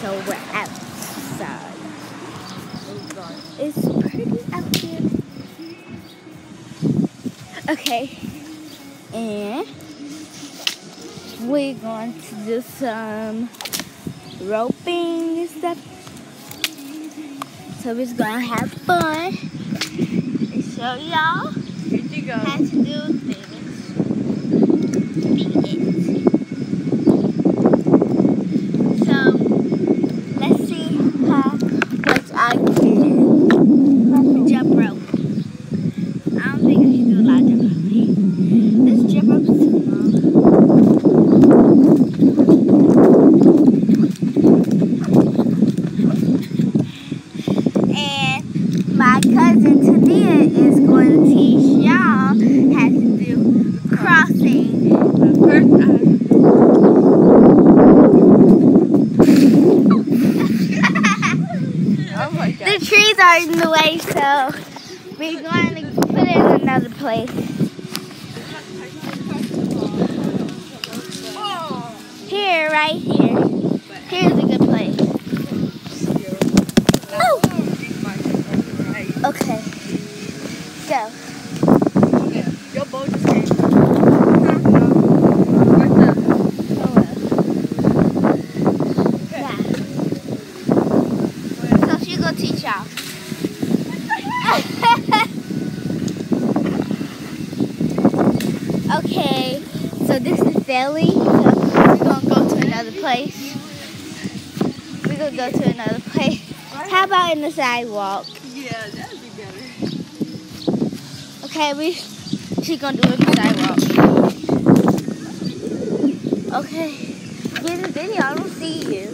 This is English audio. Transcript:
So we're outside. It's pretty out here. Okay. And we're going to do some roping and stuff. So we're just gonna have fun and show y'all Here you go. how to do things. Beat it. So let's see how much I can jump rope. I don't think I can do a lot of jump rope. This jump rope is too long. And my cousin Tania is going to teach y'all how to do crossing. Oh my god. The trees are in the way, so we're going to put it in another place. Here, right here. Here's a good place. Oh, okay. Go. Your boat just came. Yeah. So she go teach y'all. Okay, so this is Philly. So we're gonna go to another place. We're gonna go to another place. How about in the sidewalk? Yeah, that'd be better. Okay, we she gonna do it because I won't. Okay. Here's the video. I don't see you.